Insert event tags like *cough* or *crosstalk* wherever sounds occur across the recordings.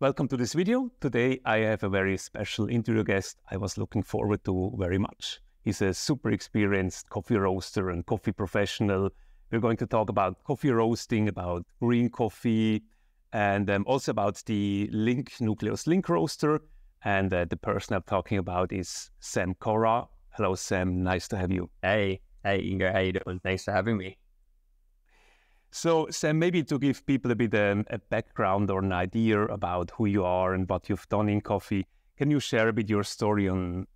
Welcome to this video. Today I have a very special interview guest I was looking forward to very much. He's a super experienced coffee roaster and coffee professional. We're going to talk about coffee roasting, about green coffee, and um, also about the Link Nucleus Link roaster. And uh, the person I'm talking about is Sam Corra. Hello, Sam. Nice to have you. Hey, hey, Ingo. How you doing? Thanks for having me. So, Sam, maybe to give people a bit um, a background or an idea about who you are and what you've done in coffee, can you share a bit your story on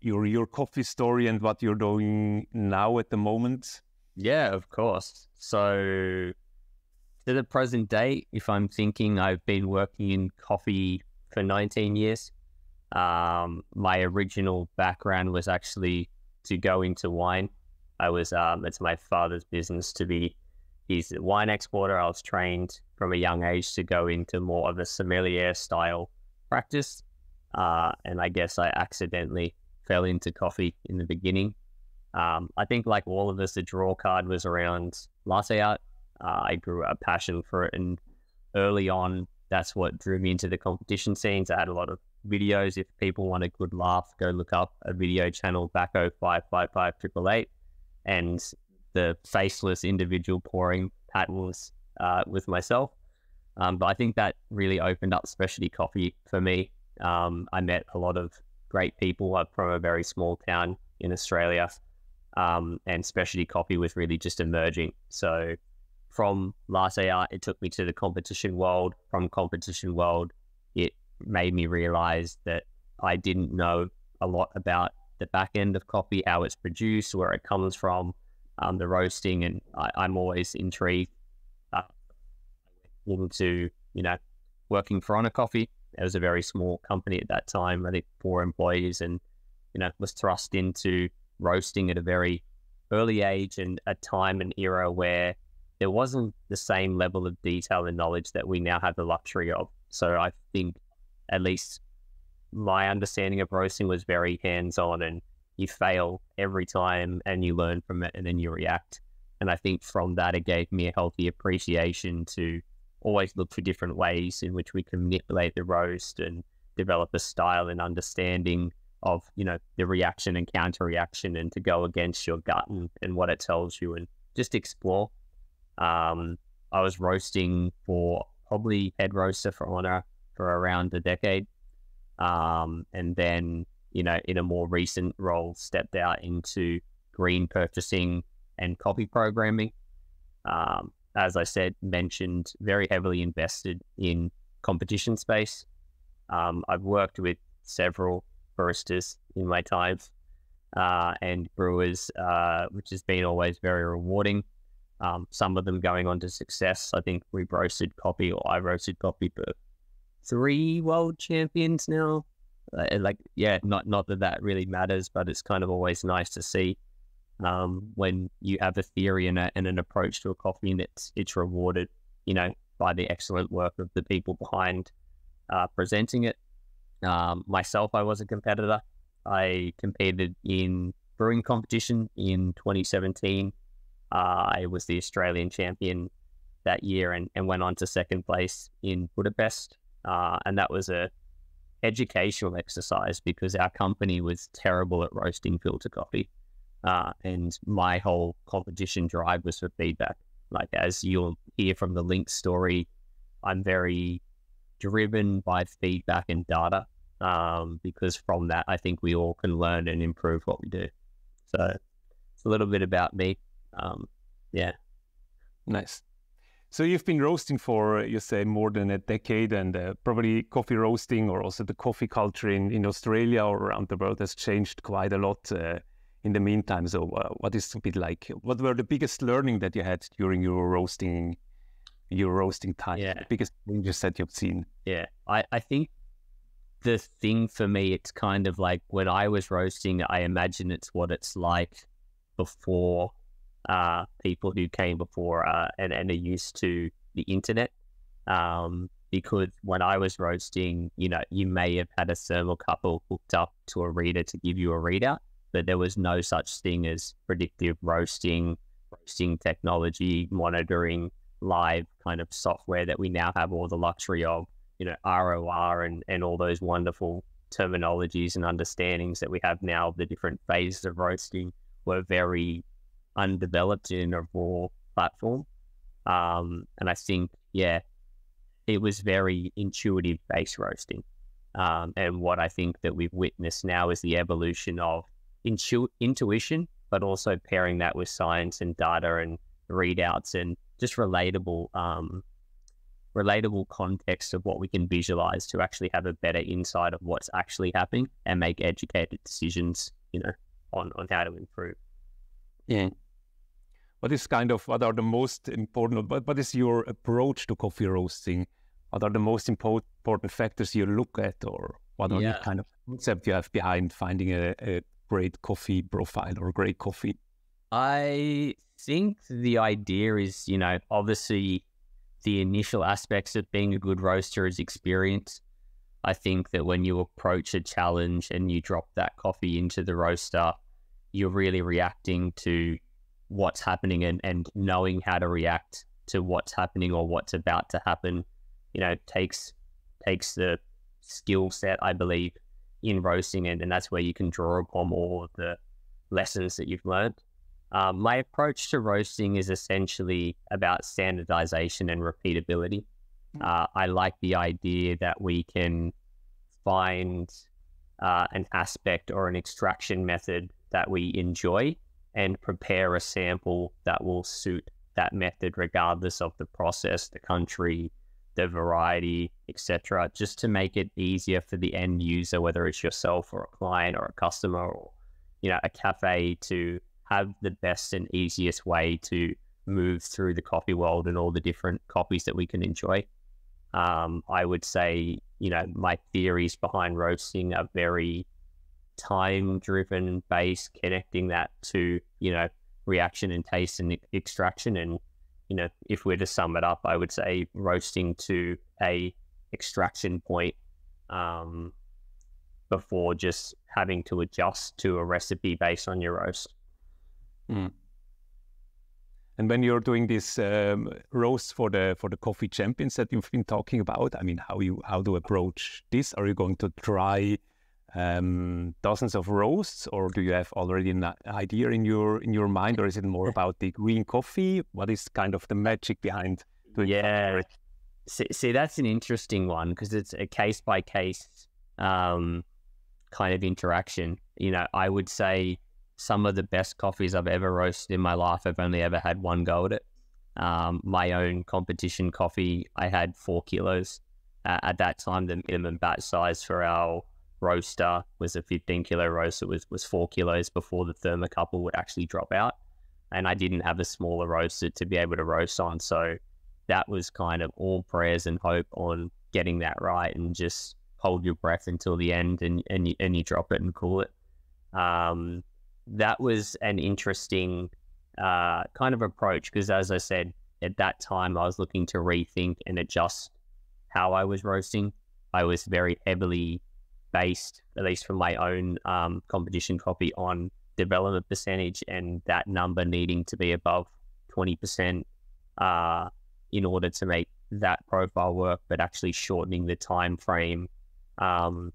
your your coffee story and what you're doing now at the moment? Yeah, of course. So, to the present day, if I'm thinking, I've been working in coffee for 19 years. Um, my original background was actually to go into wine. I was um, it's my father's business to be he's a wine exporter. I was trained from a young age to go into more of a sommelier style practice. Uh, and I guess I accidentally fell into coffee in the beginning. Um, I think, like all of us, the draw card was around latte art. Uh, I grew a passion for it, and early on, that's what drew me into the competition scenes. I had a lot of videos. If people want a good laugh, go look up a video channel, Backo five five five triple eight, and the faceless individual pouring patterns uh, with myself. Um, but I think that really opened up specialty coffee for me. Um, I met a lot of great people I'm from a very small town in Australia, um, and specialty coffee was really just emerging. So from latte art, it took me to the competition world. From competition world, it made me realize that I didn't know a lot about the back end of coffee, how it's produced, where it comes from, um, the roasting, and I, am always intrigued uh, into you know working for Ona Coffee. It was a very small company at that time, I think four employees, and you know was thrust into roasting at a very early age and a time and era where there wasn't the same level of detail and knowledge that we now have the luxury of. So I think at least my understanding of roasting was very hands on and you fail every time and you learn from it and then you react. And I think from that, it gave me a healthy appreciation to always look for different ways in which we can manipulate the roast and develop a style and understanding of, you know, the reaction and counter reaction and to go against your gut and, and what it tells you and just explore. Um, I was roasting for probably head roaster for Ona for around a decade. Um, and then you know, in a more recent role, stepped out into green purchasing and copy programming. Um, as I said, mentioned very heavily invested in competition space. Um, I've worked with several baristas in my time uh, and brewers, uh, which has been always very rewarding. Um, some of them going on to success. I think we've roasted copy or I roasted copy for three world champions now. Uh, like yeah, not not that that really matters, but it's kind of always nice to see um, when you have a theory and, a, and an approach to a coffee and it's it's rewarded, you know, by the excellent work of the people behind uh, presenting it. Um, myself, I was a competitor. I competed in brewing competition in 2017. Uh, I was the Australian champion that year and, and went on to second place in Budapest. Uh, and that was a educational exercise because our company was terrible at roasting filter coffee. Uh, and my whole competition drive was for feedback. Like, as you'll hear from the link story, I'm very driven by feedback and data um, because from that, I think we all can learn and improve what we do. So, it's a little bit about me. Um, yeah. Nice. So you've been roasting for, you say, more than a decade, and uh, probably coffee roasting or also the coffee culture in, in Australia or around the world has changed quite a lot uh, in the meantime. So uh, what is a bit like, what were the biggest learning that you had during your roasting, your roasting time? Yeah. The biggest changes that you've seen? Yeah, I, I think the thing for me, it's kind of like when I was roasting, I imagine it's what it's like before uh, people who came before uh, and, and are used to the internet. Um, because when I was roasting, you know, you may have had a thermocouple hooked up to a reader to give you a readout, but there was no such thing as predictive roasting, roasting technology, monitoring, live kind of software that we now have all the luxury of. you know, ROR and, and all those wonderful terminologies and understandings that we have now of the different phases of roasting were very undeveloped in a raw platform. Um, and I think, yeah, it was very intuitive base roasting. Um, and what I think that we've witnessed now is the evolution of intu- intuition, but also pairing that with science and data and readouts and just relatable, um, relatable context of what we can visualize to actually have a better insight of what's actually happening and make educated decisions, you know, on, on how to improve. Yeah. What is kind of what are the most important? What, what is your approach to coffee roasting? What are the most important factors you look at, or what are yeah. the kind of concept you have behind finding a, a great coffee profile or great coffee? I think the idea is, you know, obviously the initial aspects of being a good roaster is experience. I think that when you approach a challenge and you drop that coffee into the roaster, you're really reacting to what's happening and, and knowing how to react to what's happening or what's about to happen, you know, takes takes the skill set, I believe, in roasting and, and that's where you can draw upon all of the lessons that you've learned. Um, my approach to roasting is essentially about standardization and repeatability. Hmm. Uh, I like the idea that we can find uh, an aspect or an extraction method that we enjoy and prepare a sample that will suit that method, regardless of the process, the country, the variety, etc., just to make it easier for the end user, whether it's yourself or a client or a customer or you know a cafe, to have the best and easiest way to move through the coffee world and all the different coffees that we can enjoy. Um, I would say, you know, my theories behind roasting are very time driven based, connecting that to, you know, reaction and taste and extraction. And, you know, if we're to sum it up, I would say roasting to a extraction point um, before just having to adjust to a recipe based on your roast. Mm. And when you're doing this um, roast for the for the coffee champions that you've been talking about, I mean, how you how to approach this? Are you going to try um, dozens of roasts, or do you have already an idea in your in your mind, or is it more about the green coffee? What is kind of the magic behind doing? Yeah, see, see, that's an interesting one because it's a case by case um, kind of interaction. You know, I would say some of the best coffees I've ever roasted in my life. I've only ever had one go at it. Um, my own competition coffee, I had four kilos. Uh, at that time, the minimum batch size for our roaster was a 15 kilo roaster was, was four kilos before the thermocouple would actually drop out. And I didn't have a smaller roaster to be able to roast on. So that was kind of all prayers and hope on getting that right and just hold your breath until the end and, and, you, and you drop it and cool it. Um, that was an interesting uh, kind of approach because, as I said, at that time I was looking to rethink and adjust how I was roasting. I was very heavily based, at least from my own um, competition copy, on development percentage and that number needing to be above 20% uh, in order to make that profile work, but actually shortening the time frame um,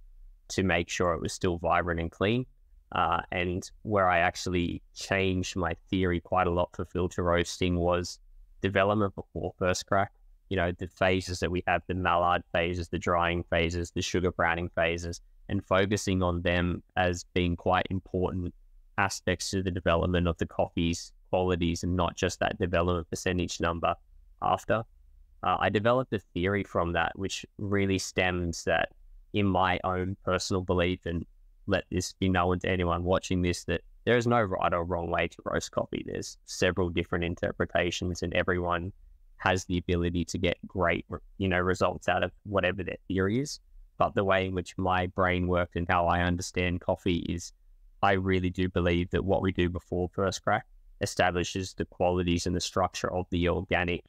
to make sure it was still vibrant and clean. Uh, and where I actually changed my theory quite a lot for filter roasting was development before first crack. You know, the phases that we have, the Maillard phases, the drying phases, the sugar browning phases, and focusing on them as being quite important aspects to the development of the coffee's qualities and not just that development percentage number after. Uh, I developed a theory from that, which really stems that in my own personal belief and let this be known to anyone watching this that there is no right or wrong way to roast coffee. There's several different interpretations, and everyone has the ability to get great, you know, results out of whatever their theory is. But the way in which my brain works and how I understand coffee is, I really do believe that what we do before first crack establishes the qualities and the structure of the organic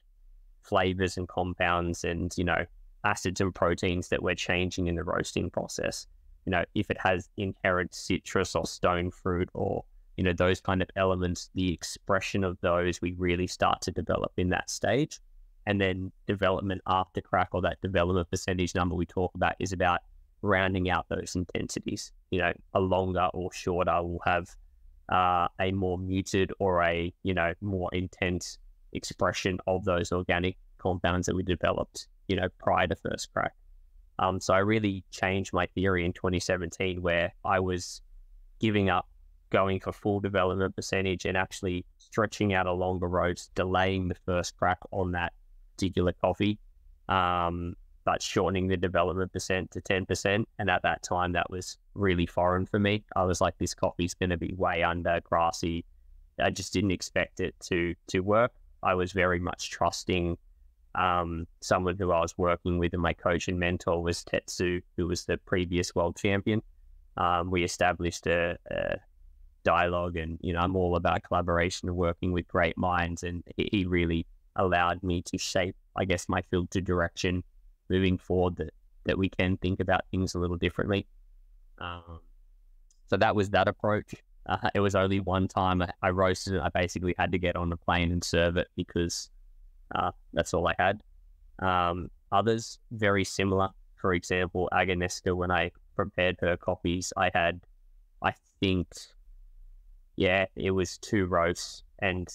flavors and compounds and you know acids and proteins that we're changing in the roasting process you know, if it has inherent citrus or stone fruit or, you know, those kind of elements, the expression of those we really start to develop in that stage. and then development after crack or that development percentage number we talk about is about rounding out those intensities. You know, a longer or shorter will have uh, a more muted or a you know more intense expression of those organic compounds that we developed. You know, prior to first crack. Um, so I really changed my theory in 2017, where I was giving up going for full development percentage and actually stretching out a longer roast, delaying the first crack on that particular coffee, um, but shortening the development percent to 10%. And at that time, that was really foreign for me. I was like, this coffee's going to be way under grassy. I just didn't expect it to to work. I was very much trusting um, someone who I was working with, and my coach and mentor was Tetsu, who was the previous world champion. Um, we established a, a, dialogue, and you know, I'm all about collaboration and working with great minds, and he really allowed me to shape, I guess, my filter direction moving forward. That that we can think about things a little differently. Um, so that was that approach. Uh, it was only one time I, roasted it. I basically had to get on the plane and serve it because uh, that's all I had. Um, others very similar. For example, Agnieszka, when I prepared her copies, I had, I think, yeah, it was two roasts, and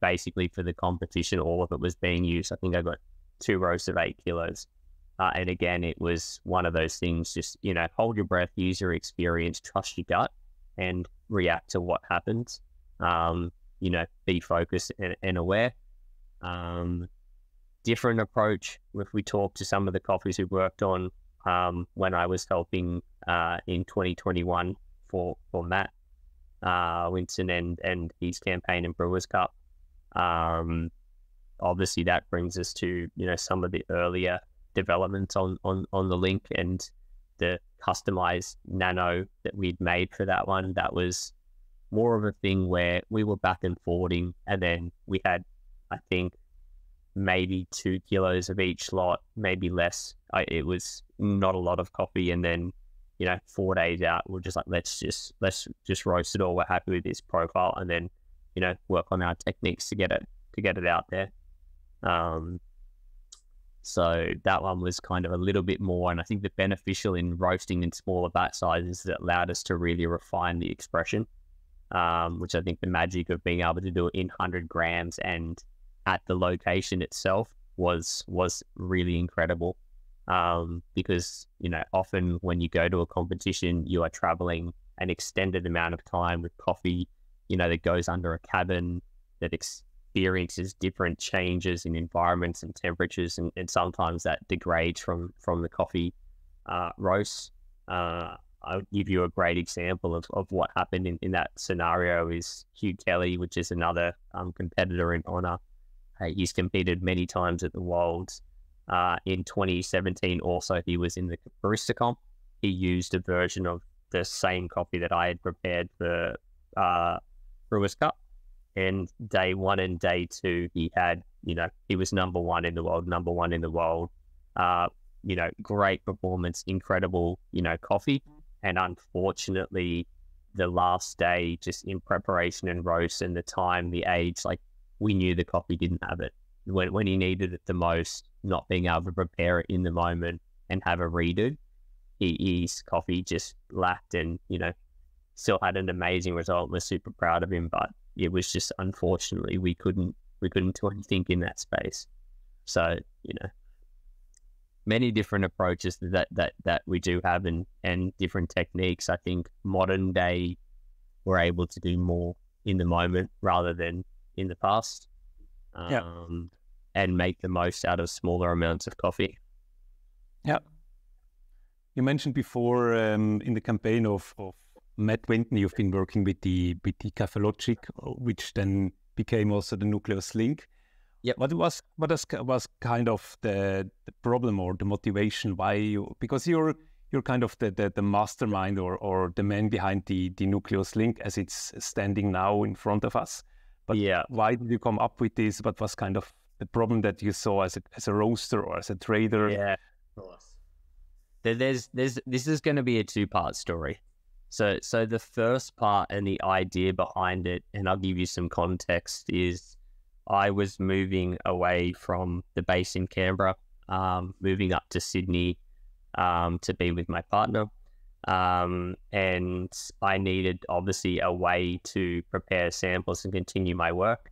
basically for the competition, all of it was being used. I think I got two roasts of eight kilos. Uh, and again, it was one of those things just, you know, hold your breath, use your experience, trust your gut, and react to what happens. Um, you know, be focused and, and aware. Um, different approach if we talk to some of the coffees we worked on um, when I was helping uh, in 2021 for for Matt uh, Winton and and his campaign in Brewers Cup. Um, obviously, that brings us to you know some of the earlier developments on on on the link and the customized nano that we'd made for that one. That was more of a thing where we were back and forwarding, and then we had I think maybe two kilos of each lot, maybe less. I, it was not a lot of coffee, and then you know four days out, we're just like let's just let's just roast it all. We're happy with this profile, and then you know work on our techniques to get it to get it out there. Um, so that one was kind of a little bit more, and I think the beneficial in roasting in smaller batch sizes that allowed us to really refine the expression, um, which I think the magic of being able to do it in hundred grams and at the location itself was was really incredible. Um, because you know often when you go to a competition, you are traveling an extended amount of time with coffee, you know that goes under a cabin that experiences different changes in environments and temperatures, and, and sometimes that degrades from from the coffee uh, roast. Uh, I'll give you a great example of, of what happened in, in that scenario is Hugh Kelly, which is another um, competitor in Ona. Uh, he's competed many times at the Worlds. Uh, in 2017, also, he was in the Barista Comp. He used a version of the same coffee that I had prepared for uh, Brewers Cup. And day one and day two, he had, you know, he was number one in the world, number one in the world. Uh, you know, great performance, incredible, you know, coffee. And unfortunately, the last day, just in preparation and roast and the time, the age, like we knew the coffee didn't have it. When, when he needed it the most, not being able to prepare it in the moment and have a redo, he, his coffee just lacked and, you know, still had an amazing result. We're super proud of him, but it was just unfortunately we couldn't we couldn't do anything in that space. So, you know, many different approaches that that that we do have and and different techniques. I think modern day we're able to do more in the moment rather than in the past. Um, yeah. And make the most out of smaller amounts of coffee. Yeah. You mentioned before um, in the campaign of, of Matt Winton, you've been working with the with the Logic, uh, which then became also the Nucleus Link. Yeah. What was what was, was kind of the, the problem or the motivation why you because you're you're kind of the, the, the, mastermind or, or the man behind the, the Nucleus Link as it's standing now in front of us. But yeah, why did you come up with this? What was kind of the problem that you saw as a as a roaster or as a trader? Yeah, of course. There's there's this is going to be a two part story. So so the first part and the idea behind it, and I'll give you some context is I was moving away from the base in Canberra, um, moving up to Sydney um, to be with my partner. Um, and I needed obviously a way to prepare samples and continue my work.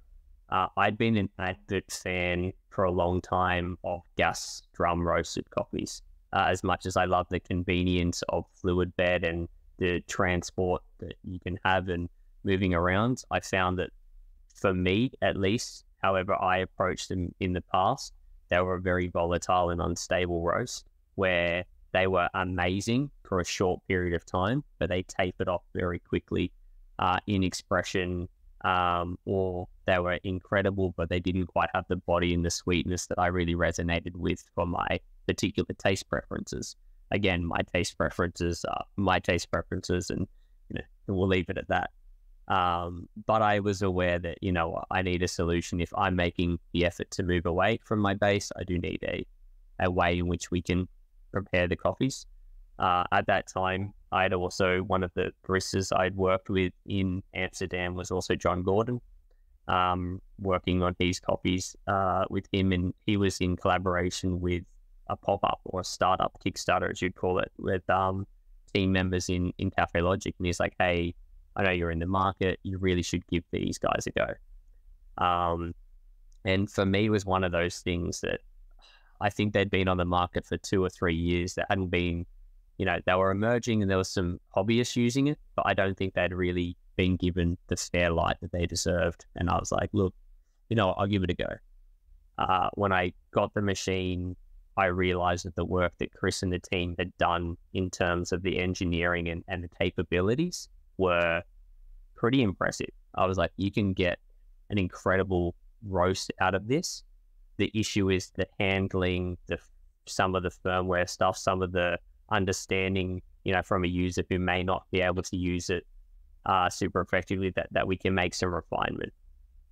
Uh, I'd been an avid fan for a long time of gas drum roasted coffees. Uh, as much as I love the convenience of fluid bed and the transport that you can have and moving around, I found that for me, at least, however I approached them in the past, they were a very volatile and unstable roast where they were amazing for a short period of time, but they tapered off very quickly uh, in expression, um, or they were incredible, but they didn't quite have the body and the sweetness that I really resonated with for my particular taste preferences. Again, my taste preferences are my taste preferences, and you know we'll leave it at that. Um, but I was aware that you know I need a solution. If I'm making the effort to move away from my base, I do need a a way in which we can prepare the coffees. Uh, at that time, I had also one of the baristas I'd worked with in Amsterdam was also John Gordon, um, working on his copies uh, with him, and he was in collaboration with a pop up or a startup Kickstarter, as you'd call it, with um, team members in in Kaffelogic, and he's like, "Hey, I know you're in the market. You really should give these guys a go." Um, and for me, it was one of those things that I think they'd been on the market for two or three years. That hadn't been, you know, they were emerging and there was some hobbyists using it, but I don't think they'd really been given the fair light that they deserved. And I was like, look, you know, I'll give it a go. Uh, when I got the machine, I realized that the work that Chris and the team had done in terms of the engineering and, and the capabilities were pretty impressive. I was like, you can get an incredible roast out of this the issue is the handling, the some of the firmware stuff, some of the understanding, you know, from a user who may not be able to use it uh, super effectively. That that we can make some refinement.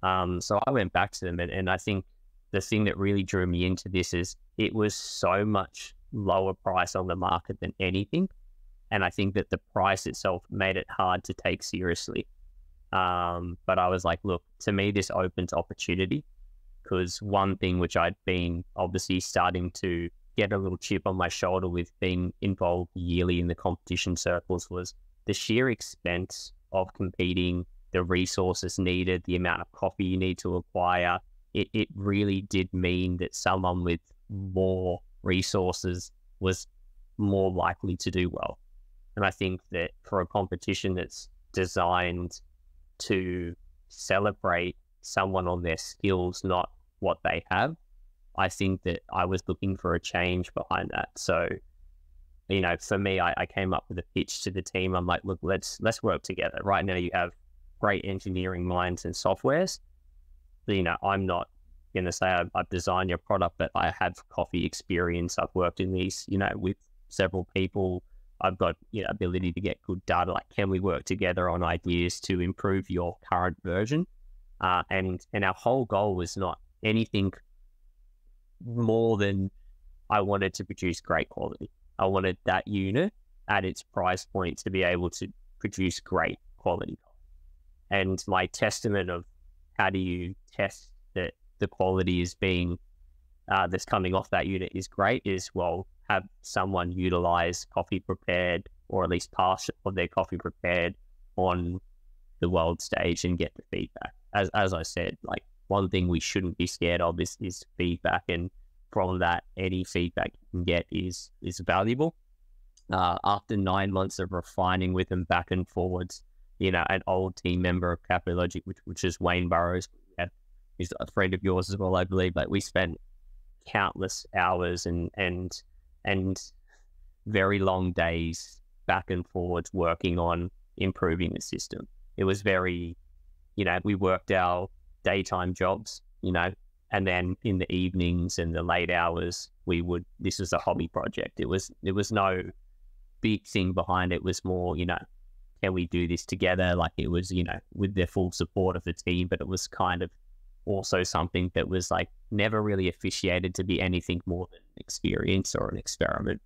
Um, so I went back to them, and, and I think the thing that really drew me into this is it was so much lower price on the market than anything. And I think that the price itself made it hard to take seriously. Um, but I was like, look, to me, this opens opportunity because one thing which I'd been obviously starting to get a little chip on my shoulder with being involved yearly in the competition circles was the sheer expense of competing, the resources needed, the amount of coffee you need to acquire. It, it really did mean that someone with more resources was more likely to do well. And I think that for a competition that's designed to celebrate someone on their skills, not what they have. I think that I was looking for a change behind that. So, you know, for me, I, I came up with a pitch to the team. I'm like, look, let's let's work together. Right now, you have great engineering minds and softwares. You know, I'm not going to say I've, I've, designed your product, but I have coffee experience. I've worked in these, you know, with several people. I've got you know ability to get good data. Like, can we work together on ideas to improve your current version? Uh, and and our whole goal was not anything more than I wanted to produce great quality. I wanted that unit at its price point to be able to produce great quality. And my testament of how do you test that the quality is being uh, that's coming off that unit is great is well have someone utilize coffee prepared or at least partial of their coffee prepared on the world stage and get the feedback. As as I said, like one thing we shouldn't be scared of is, is feedback. And from that, any feedback you can get is is valuable. Uh, after nine months of refining with them back and forwards, you know, an old team member of Kaffelogic, which, which is Wayne Burrows, he's a friend of yours as well, I believe. Like we spent countless hours and and and very long days back and forwards working on improving the system. It was very, you know, we worked our daytime jobs, you know, and then in the evenings and the late hours, we would. This was a hobby project. It was. There was no big thing behind it. it was more, you know, can we do this together? Like it was, you know, with the full support of the team, but it was kind of also something that was like never really officiated to be anything more than an experience or an experiment.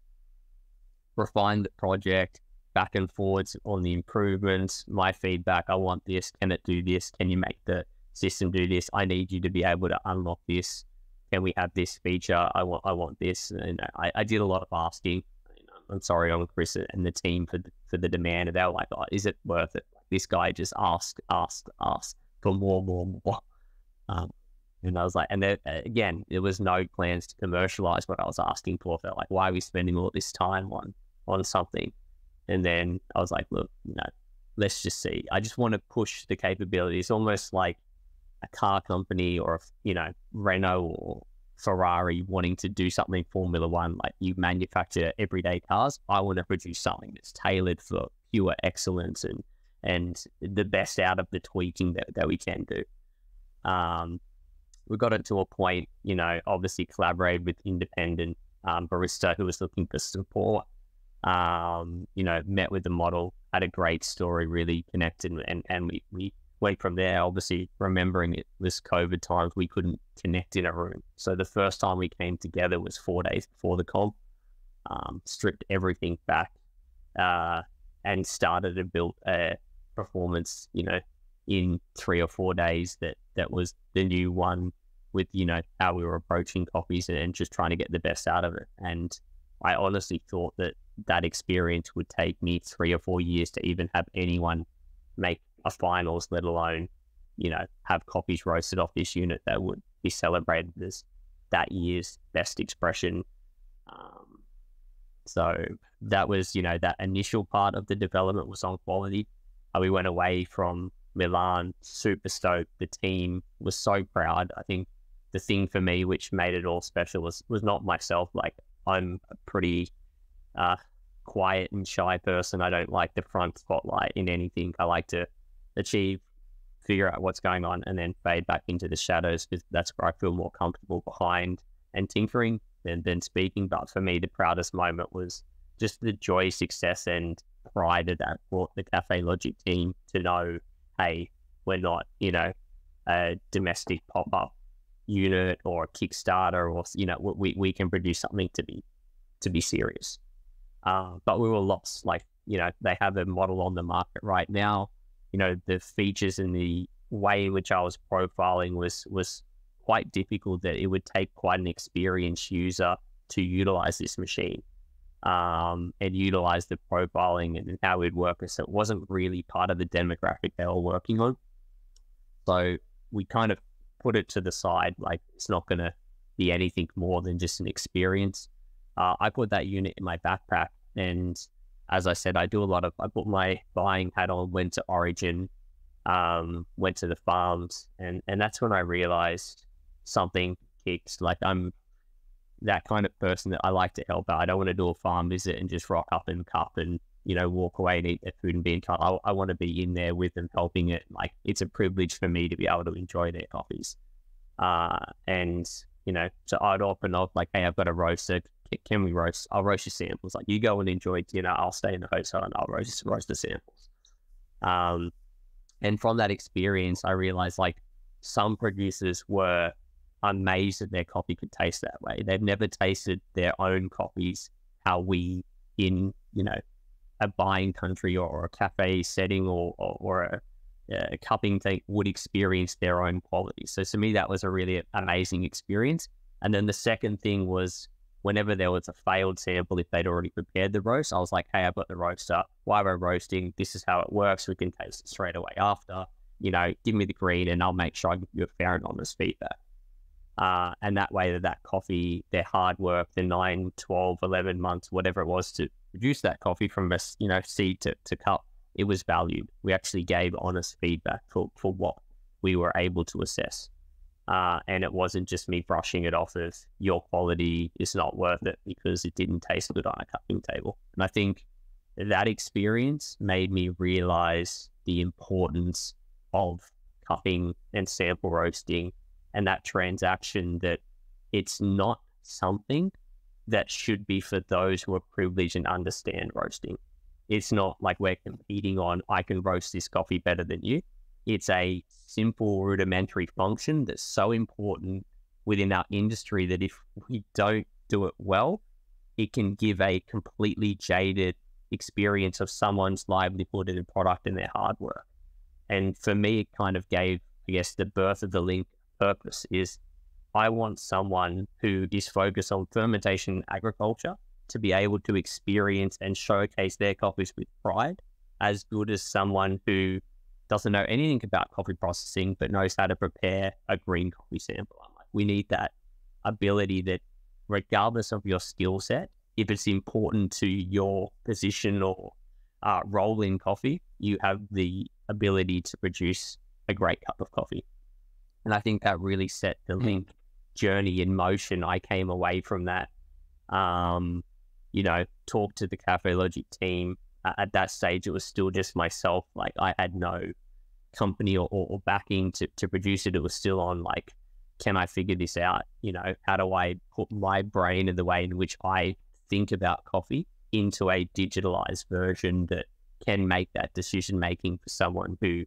Refine the project back and forwards on the improvements, my feedback. I want this. Can it do this? Can you make the system do this? I need you to be able to unlock this. Can we have this feature? I want I want this. And I, I did a lot of asking. I'm sorry on Chris and the team for the, for the demand. They were like, oh, is it worth it? This guy just asked, asked, asked for more, more, more. Um, and I was like, and there, again, there was no plans to commercialize what I was asking for. They're like, why are we spending all this time on on something? And then I was like, look, you know, let's just see. I just want to push the capabilities, almost like a car company or you know Renault or Ferrari wanting to do something Formula One. Like you manufacture everyday cars, I want to produce something that's tailored for pure excellence and and the best out of the tweaking that, that we can do. Um, we got it to a point, you know, obviously collaborated with independent um, barista who was looking for support. Um, you know, met with the model, had a great story, really connected, and and we we went from there. Obviously, remembering it was COVID times, we couldn't connect in a room. So the first time we came together was four days before the comp. Um, stripped everything back uh, and started to build a performance. You know, in three or four days that that was the new one with you know how we were approaching copies and, and just trying to get the best out of it. And I honestly thought that that experience would take me three or four years to even have anyone make a finals, let alone, you know, have copies roasted off this unit that would be celebrated as that year's best expression. Um, so that was, you know, that initial part of the development was on quality. Uh, we went away from Milan, super stoked. The team was so proud. I think the thing for me which made it all special was was not myself. Like I'm a pretty uh, quiet and shy person. I don't like the front spotlight in anything. I like to achieve, figure out what's going on, and then fade back into the shadows because that's where I feel more comfortable behind and tinkering than, than speaking. But for me, the proudest moment was just the joy, success, and pride of that brought the Kaffelogic team to know, hey, we're not, you know, a domestic pop up unit or Kickstarter, or you know, we we can produce something to be to be serious. Uh, but we were lost. Like you know, they have a model on the market right now you know, the features and the way in which I was profiling was was quite difficult that it would take quite an experienced user to utilize this machine um, and utilize the profiling and how it worked. So it wasn't really part of the demographic they were working on. So we kind of put it to the side, like it's not going to be anything more than just an experience. Uh, I put that unit in my backpack and as I said, I do a lot of, I put my buying hat on, went to Origin, um, went to the farms, and, and that's when I realized something kicked. Like I'm that kind of person that I like to help out. I don't want to do a farm visit and just rock up and cup and, you know, walk away and eat their food and be in touch. I, I want to be in there with them, helping it. Like it's a privilege for me to be able to enjoy their coffees. Uh, and, you know, so I'd open up like, hey, I've got a roaster can we roast? I'll roast your samples. Like you go and enjoy dinner. I'll stay in the hotel and I'll roast roast the samples. Um, and from that experience, I realized like some producers were amazed that their coffee could taste that way. They've never tasted their own coffees how we in you know a buying country or, a cafe setting or or, or a, a cupping thing would experience their own quality. So to me, that was a really amazing experience. And then the second thing was whenever there was a failed sample, if they'd already prepared the roast, I was like, hey, I've got the roaster. While we're roasting, this is how it works. We can taste it straight away after. You know, give me the green and I'll make sure I give you a fair and honest feedback. Uh, and that way that that coffee, their hard work, the 9, 12, 11 months, whatever it was to produce that coffee from a, you know, seed to, to cup, it was valued. We actually gave honest feedback for, for what we were able to assess. Uh, and it wasn't just me brushing it off of your quality is not worth it because it didn't taste good on a cupping table. And I think that experience made me realize the importance of cupping and sample roasting and that transaction that it's not something that should be for those who are privileged and understand roasting. It's not like we're competing on, I can roast this coffee better than you. It's a simple rudimentary function that's so important within our industry that if we don't do it well, it can give a completely jaded experience of someone's livelihood and product and their hard work. And for me, it kind of gave I guess the birth of the link purpose is I want someone who is focused on fermentation agriculture to be able to experience and showcase their coffees with pride as good as someone who doesn't know anything about coffee processing but knows how to prepare a green coffee sample. I'm like, we need that ability that regardless of your skill set, if it's important to your position or uh, role in coffee, you have the ability to produce a great cup of coffee. And I think that really set the hmm. link journey in motion. I came away from that, um, you know, talked to the Kaffelogic team. At that stage, it was still just myself. Like I had no company or, or, or backing to, to produce it. It was still on like, can I figure this out? You know, how do I put my brain and the way in which I think about coffee into a digitalized version that can make that decision making for someone who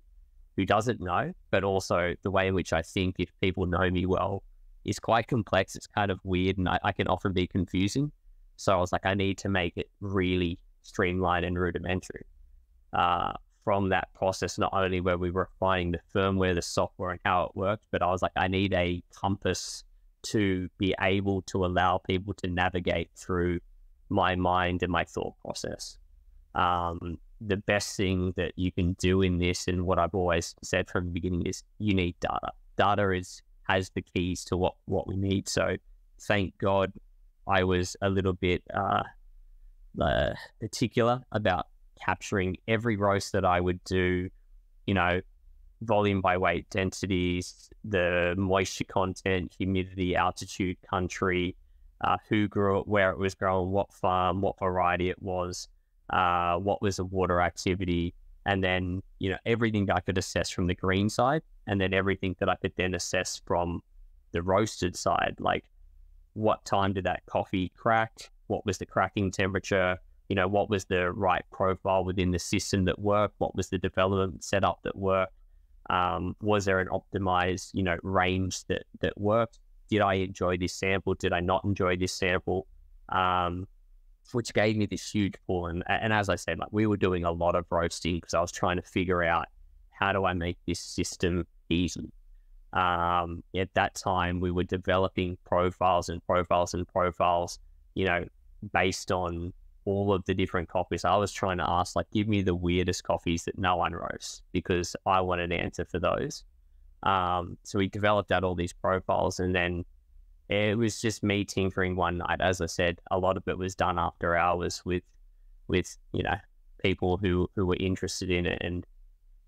who doesn't know, but also the way in which I think if people know me well is quite complex. It's kind of weird and I, I can often be confusing. So I was like, I need to make it really streamlined and rudimentary. Uh, from that process, not only were we were refining the firmware, the software, and how it worked, but I was like, I need a compass to be able to allow people to navigate through my mind and my thought process. Um, the best thing that you can do in this, and what I've always said from the beginning, is you need data. Data is has the keys to what what we need. So thank God I was a little bit uh, uh, particular about capturing every roast that I would do. You know, volume by weight densities, the moisture content, humidity, altitude, country, uh, who grew it, where it was grown, what farm, what variety it was, uh, what was the water activity, and then you know everything that I could assess from the green side, and then everything that I could then assess from the roasted side, like what time did that coffee crack, what was the cracking temperature, you know, what was the right profile within the system that worked, what was the development setup that worked, um, was there an optimized, you know, range that that worked? Did I enjoy this sample? Did I not enjoy this sample? Um, which gave me this huge pull. And, and as I said, like we were doing a lot of roasting because I was trying to figure out how do I make this system easy. Um, at that time, we were developing profiles and profiles and profiles, you know, based on all of the different coffees. I was trying to ask, like, give me the weirdest coffees that no one roasts because I want an answer for those. Um, so we developed out all these profiles and then it was just me tinkering one night. As I said, a lot of it was done after hours with, with you know, people who who were interested in it, and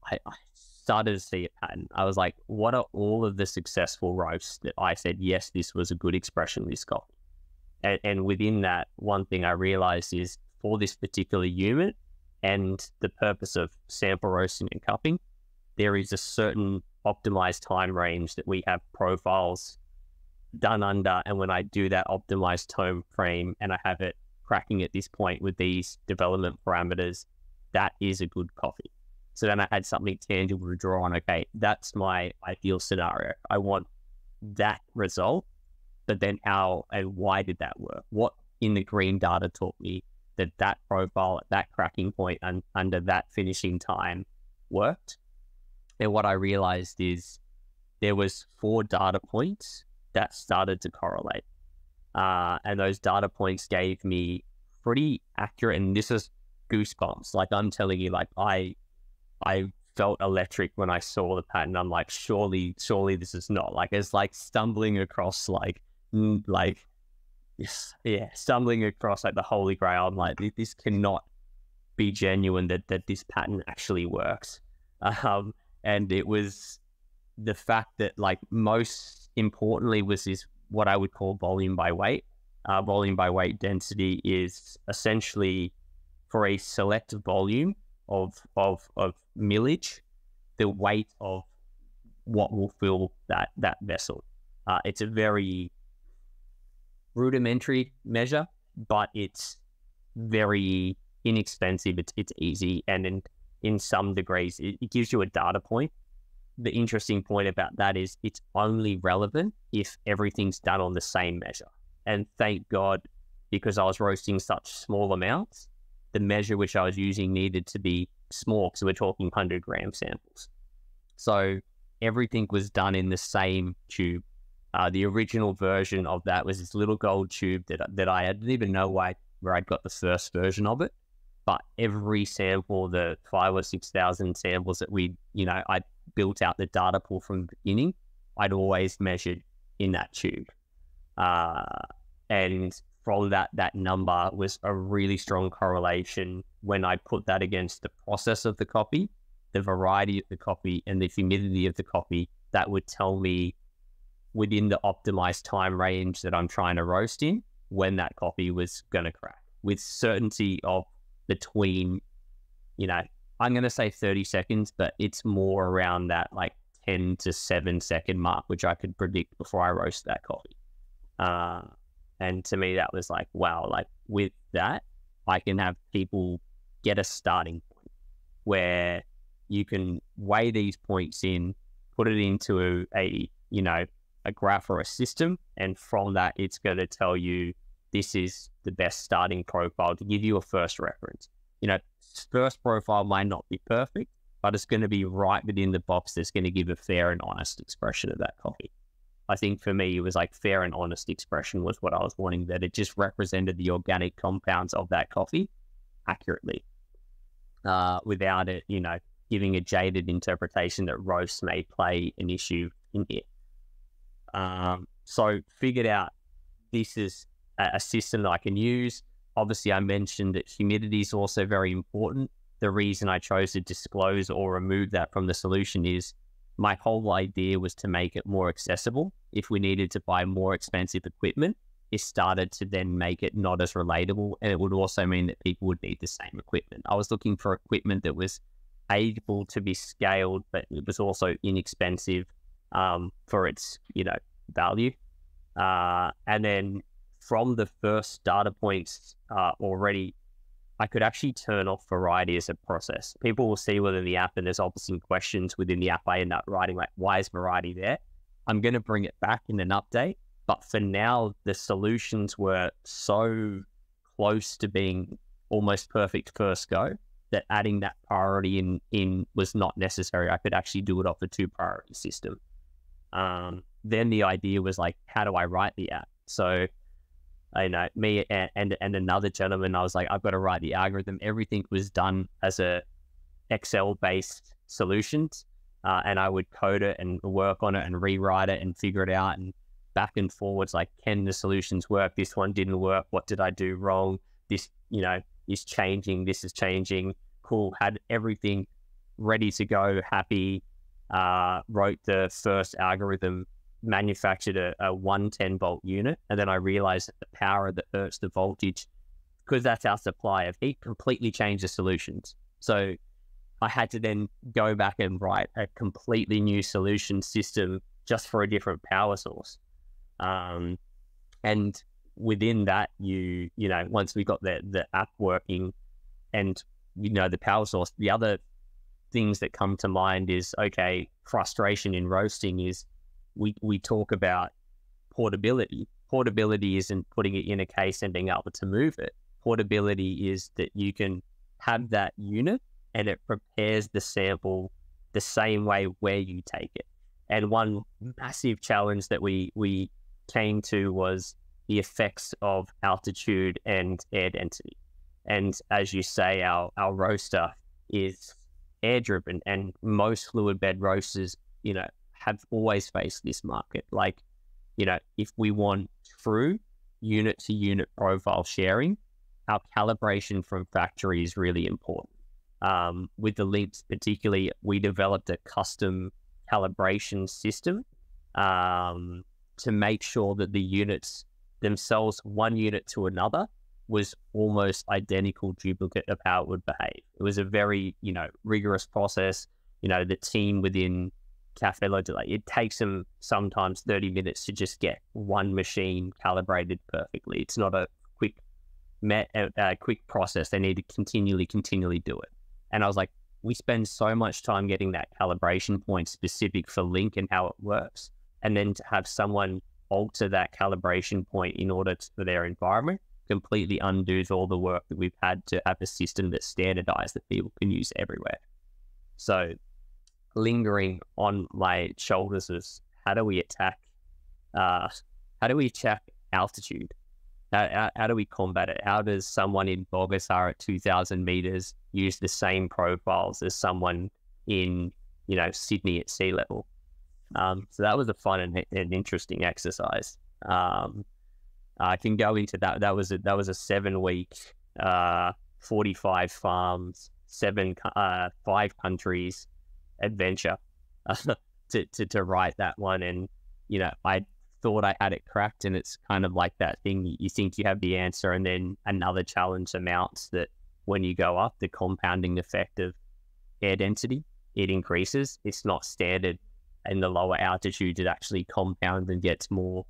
I, I started to see a pattern. I was like, what are all of the successful roasts that I said yes, this was a good expression this coffee, and, and within that, one thing I realized is for this particular unit and the purpose of sample roasting and cupping, there is a certain optimized time range that we have profiles done under. And when I do that optimized time frame and I have it cracking at this point with these development parameters, that is a good coffee. So then I had something tangible to draw on. Okay, that's my ideal scenario. I want that result, but then how and why did that work? What in the green data taught me that that profile at that cracking point and under that finishing time worked? And what I realized is there was four data points that started to correlate. Uh, and those data points gave me pretty accurate, and this is goosebumps. Like I'm telling you, like I, I felt electric when I saw the pattern. I'm like, surely, surely this is not like it's like stumbling across like, like, yes, yeah, stumbling across like the holy grail. I'm like, this cannot be genuine that that this pattern actually works. *laughs* Um, and it was the fact that like most importantly was this what I would call volume by weight. Uh, volume by weight density is essentially for a select volume of of of millage, the weight of what will fill that that vessel. Uh, it's a very rudimentary measure, but it's very inexpensive. It's it's easy, and in in some degrees, it, it gives you a data point the interesting point about that is it's only relevant if everything's done on the same measure. And thank God, because I was roasting such small amounts, the measure which I was using needed to be small because we're talking 100 gram samples. So everything was done in the same tube. Uh, the original version of that was this little gold tube that that I didn't even know why where I'd got the first version of it. But every sample, the five or six thousand samples that we, you know, I built out the data pool from the beginning, I'd always measured in that tube. Uh, and from that, that number was a really strong correlation when I put that against the process of the copy, the variety of the copy, and the humidity of the copy. That would tell me within the optimized time range that I'm trying to roast in when that coffee was going to crack with certainty of between, you know, I'm going to say 30 seconds, but it's more around that like 10 to 7 second mark, which I could predict before I roast that coffee. Uh, and to me, that was like, wow, like with that, I can have people get a starting point where you can weigh these points in, put it into a, a you know, a graph or a system. And from that, it's going to tell you this is the best starting profile to give you a first reference. You know, first profile might not be perfect, but it's going to be right within the box that's going to give a fair and honest expression of that coffee. I think for me, it was like fair and honest expression was what I was wanting, that it just represented the organic compounds of that coffee accurately uh, without it, you know, giving a jaded interpretation that roast may play an issue in here. Um, so figured out this is a system that I can use. Obviously, I mentioned that humidity is also very important. The reason I chose to disclose or remove that from the solution is my whole idea was to make it more accessible. If we needed to buy more expensive equipment, it started to then make it not as relatable. And it would also mean that people would need the same equipment. I was looking for equipment that was able to be scaled, but it was also inexpensive um, for its, you know, value. Uh, and then from the first data points uh, already, I could actually turn off variety as a process. People will see within the app, and there's obviously questions within the app. I end up writing like, why is variety there? I'm going to bring it back in an update. But for now, the solutions were so close to being almost perfect first go that adding that priority in in was not necessary. I could actually do it off a two priority system. Um, then the idea was like, how do I write the app? So you know me and, and, and another gentleman, I was like, I've got to write the algorithm. Everything was done as a Excel based solutions. Uh, and I would code it and work on it and rewrite it and figure it out and back and forwards. Like, can the solutions work? This one didn't work. What did I do wrong? This, you know, is changing. This is changing. Cool. Had everything ready to go, happy. Uh, wrote the first algorithm manufactured a, a 110 volt unit, and then I realized that the power that hurts the voltage, because that's our supply of heat, completely changed the solutions. So I had to then go back and write a completely new solution system just for a different power source. Um, and within that, you you know, once we got the the app working, and you know the power source, the other things that come to mind is okay, frustration in roasting is we, we talk about portability. Portability isn't putting it in a case and being able to move it. Portability is that you can have that unit and it prepares the sample the same way where you take it. And one massive challenge that we we came to was the effects of altitude and air density. And as you say, our, our roaster is air driven and most fluid bed roasters, you know, have always faced this market. Like, you know, if we want true unit to unit profile sharing, our calibration from factory is really important. Um, with the Link, particularly, we developed a custom calibration system um, to make sure that the units themselves, one unit to another, was almost identical duplicate of how it would behave. It was a very, you know, rigorous process. You know, the team within Kaffelogic, like it takes them sometimes 30 minutes to just get one machine calibrated perfectly. It's not a quick met, a, a quick process. They need to continually, continually do it. And I was like, we spend so much time getting that calibration point specific for Link and how it works. And then to have someone alter that calibration point in order to, for their environment completely undoes all the work that we've had to have a system that's standardized that people can use everywhere. So lingering on my shoulders was how do we attack, uh, how do we attack altitude? How, how, how, do we combat it? How does someone in Bogasar at 2,000 meters use the same profiles as someone in, you know, Sydney at sea level? Um, so that was a fun and, and interesting exercise. Um, I can go into that. That was a, that was a seven week, uh, 45 farms, seven, uh, five countries adventure *laughs* to, to, to write that one. And, you know, I thought I had it cracked. And it's kind of like that thing you think you have the answer, and then another challenge amounts that when you go up, the compounding effect of air density, it increases. It's not standard in the lower altitudes, it actually compounds and gets more.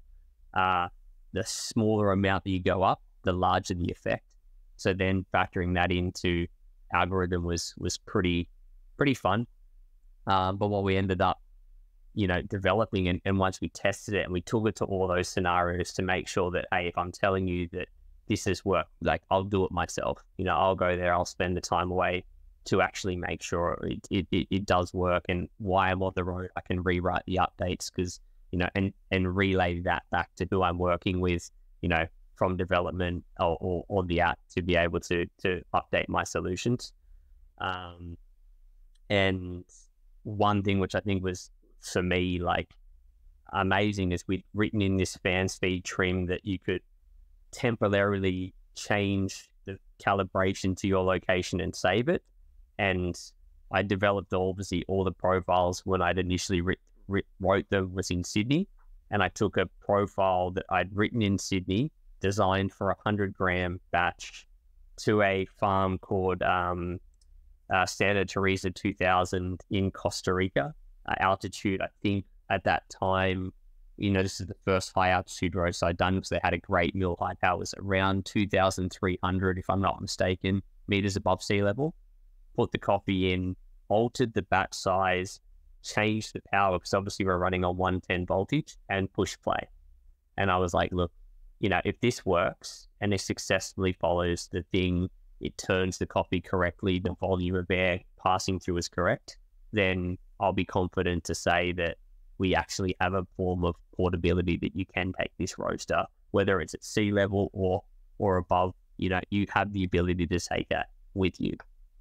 Uh, the smaller amount that you go up, the larger the effect. So then factoring that into algorithm was was pretty pretty fun. Um, but what we ended up you know, developing and, and once we tested it and we took it to all those scenarios to make sure that, hey, if I'm telling you that this is work, like I'll do it myself. You know, I'll go there, I'll spend the time away to actually make sure it, it, it, does work and why I'm on the road, I can rewrite the updates because, you know, and, and relay that back to who I'm working with, you know, from development or, or, or the app to be able to, to update my solutions. Um, and one thing which I think was for me like amazing is we'd written in this fan speed trim that you could temporarily change the calibration to your location and save it. And I developed obviously all the profiles when I'd initially writ, writ, wrote them was in Sydney. And I took a profile that I'd written in Sydney, designed for a 100 gram batch to a farm called um, uh, Santa Teresa 2000 in Costa Rica uh, altitude. I think at that time, you know, this is the first high altitude roast I'd done because they had a great mill height. That was around 2,300, if I'm not mistaken, meters above sea level. Put the coffee in, altered the batch size, changed the power because obviously we're running on 110 voltage and push play. And I was like, look, you know, if this works and it successfully follows the thing, it turns the coffee correctly, the volume of air passing through is correct, then I'll be confident to say that we actually have a form of portability that you can take this roaster, whether it's at sea level or or above. You know, you have the ability to take that with you.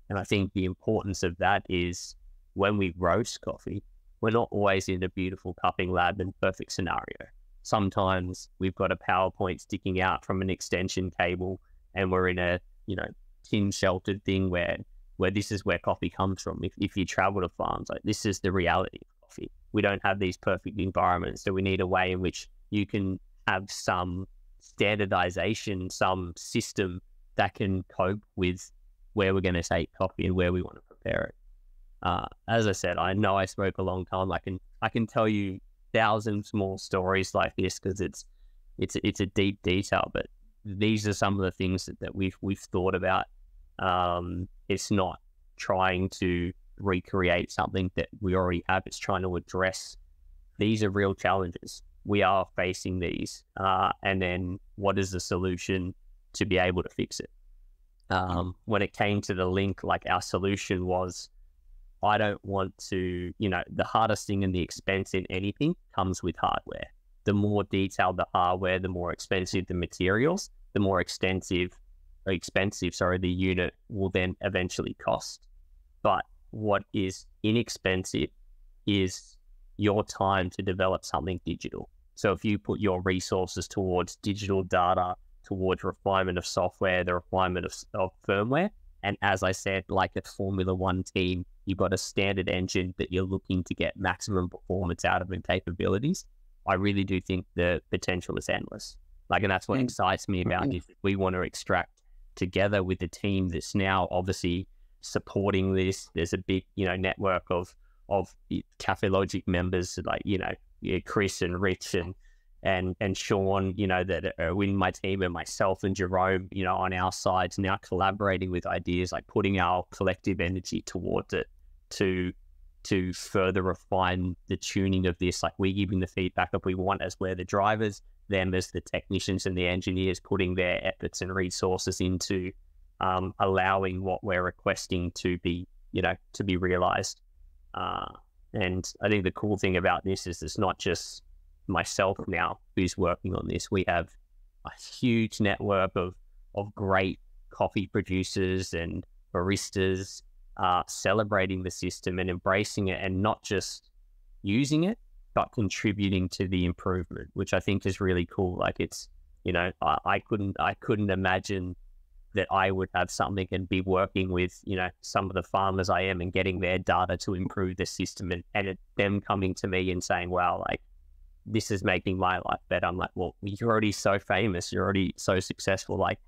And I think the importance of that is when we roast coffee, we're not always in a beautiful cupping lab and perfect scenario. Sometimes we've got a PowerPoint sticking out from an extension cable and we're in a, you know, tin sheltered thing where where this is where coffee comes from. If, if you travel to farms, like this is the reality of coffee. We don't have these perfect environments, so we need a way in which you can have some standardization, some system that can cope with where we're going to take coffee and where we want to prepare it. Uh, as I said, I know I spoke a long time. I can I can tell you thousands more stories like this because it's it's it's a deep detail. But these are some of the things that, that we've we've thought about um, it's not trying to recreate something that we already have. It's trying to address these are real challenges. We are facing these, uh, and then what is the solution to be able to fix it? Um, when it came to the link, like our solution was, I don't want to, you know, the hardest thing and the expense in anything comes with hardware. The more detailed the hardware, the more expensive the materials, the more extensive expensive, sorry, the unit will then eventually cost. But what is inexpensive is your time to develop something digital. So if you put your resources towards digital data, towards refinement of software, the refinement of, of firmware, and as I said, like a Formula One team, you've got a standard engine that you're looking to get maximum performance out of and capabilities. I really do think the potential is endless. Like, and that's what mm. excites me about mm-hmm. We want to extract together with the team that's now obviously supporting this. There's a big, you know, network of of Kaffelogic members like you know Chris and Rich and and and Sean, you know, that are in my team and myself and Jerome, you know, on our sides now collaborating with ideas, like putting our collective energy towards it to to further refine the tuning of this. Like we're giving the feedback that we want as we're the drivers, them as the technicians and the engineers putting their efforts and resources into um, allowing what we're requesting to be, you know, to be realized. Uh, And I think the cool thing about this is it's not just myself now who's working on this. We have a huge network of of great coffee producers and baristas uh, celebrating the system and embracing it, and not just using it, but contributing to the improvement, which I think is really cool. Like it's, you know, I, I couldn't I couldn't imagine that I would have something and be working with, you know, some of the farmers I am and getting their data to improve the system and, and them coming to me and saying, wow, like this is making my life better. I'm like, well, you're already so famous. You're already so successful. Like,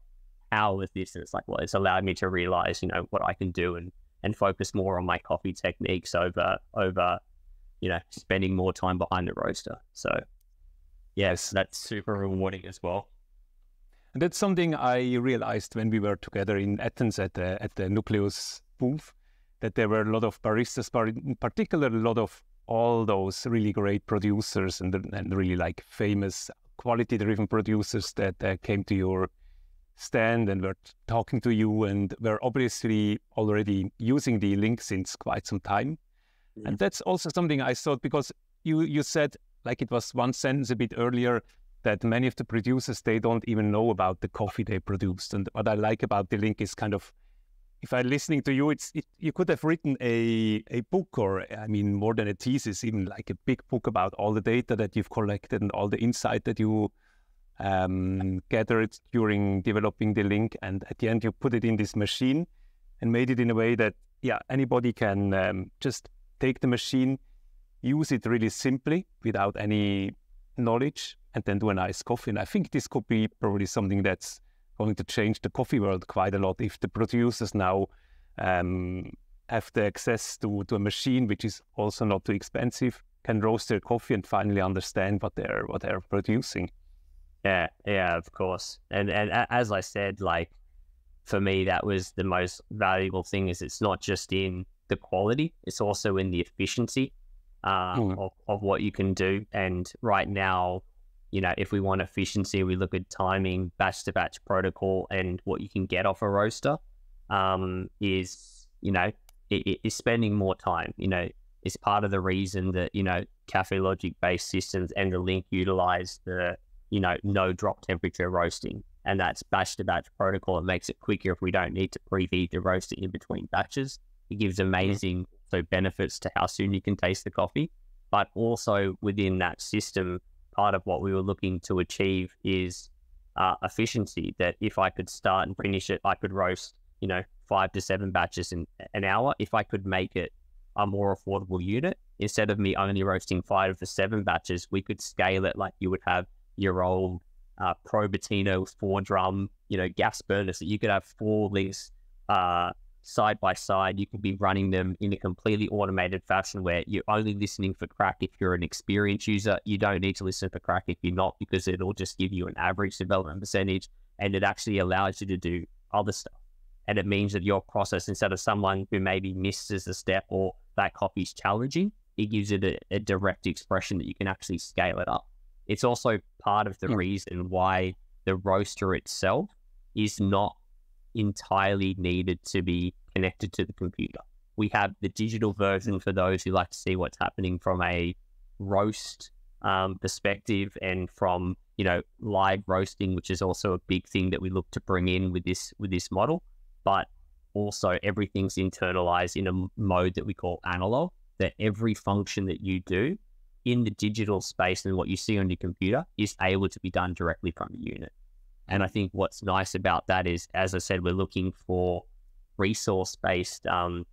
how is this? And it's like, well, it's allowed me to realize, you know, what I can do and, and focus more on my coffee techniques over, over, you know, spending more time behind the roaster. So yes, that's super rewarding as well. And that's something I realized when we were together in Athens at the at the Nucleus booth, that there were a lot of baristas, but in particular a lot of all those really great producers and, and really like famous quality driven producers that uh, came to your stand and were talking to you and were obviously already using the link since quite some time. And that's also something I thought because you you said like it was one sentence a bit earlier that many of the producers they don't even know about the coffee they produced. And what I like about the link is kind of if I'm listening to you, it's it, you could have written a a book or I mean more than a thesis, even like a big book about all the data that you've collected and all the insight that you um, gathered during developing the link, and at the end you put it in this machine and made it in a way that yeah anybody can um, just take the machine, use it really simply without any knowledge, and then do a nice coffee. And I think this could be probably something that's going to change the coffee world quite a lot if the producers now um, have the access to, to a machine which is also not too expensive, can roast their coffee and finally understand what they're what they're producing. Yeah, yeah, of course. And and as I said, like for me, that was the most valuable thing. Is it's not just in the quality; it's also in the efficiency uh, mm. of of what you can do. And right now, you know, if we want efficiency, we look at timing, batch to batch protocol, and what you can get off a roaster um, is, you know, it, is spending more time. You know, it's part of the reason that you know Kaffelogic based systems and the Link utilize the you know no drop temperature roasting, and that's batch to batch protocol. It makes it quicker if we don't need to preheat the roaster in between batches. It gives mm-hmm. amazing so benefits to how soon you can taste the coffee, but also within that system part of what we were looking to achieve is uh, efficiency. That if I could start and finish it, I could roast, you know, five to seven batches in an hour. If I could make it a more affordable unit, instead of me only roasting five to seven batches, we could scale it like you would have your old uh, Probatino four drum, you know, gas burners that you could have four links uh, side by side. You can be running them in a completely automated fashion where you're only listening for crack if you're an experienced user. You don't need to listen for crack if you're not, because it'll just give you an average development percentage and it actually allows you to do other stuff. And it means that your process, instead of someone who maybe misses a step or that copy's challenging, it gives it a, a direct expression that you can actually scale it up. It's also part of the yeah. reason why the roaster itself is not entirely needed to be connected to the computer. We have the digital version for those who like to see what's happening from a roast um, perspective and from you know live roasting, which is also a big thing that we look to bring in with this with this model. But also everything's internalized in a mode that we call analog. That every function that you do in the digital space and what you see on your computer is able to be done directly from the unit. And I think what's nice about that is, as I said, we're looking for resource based, um,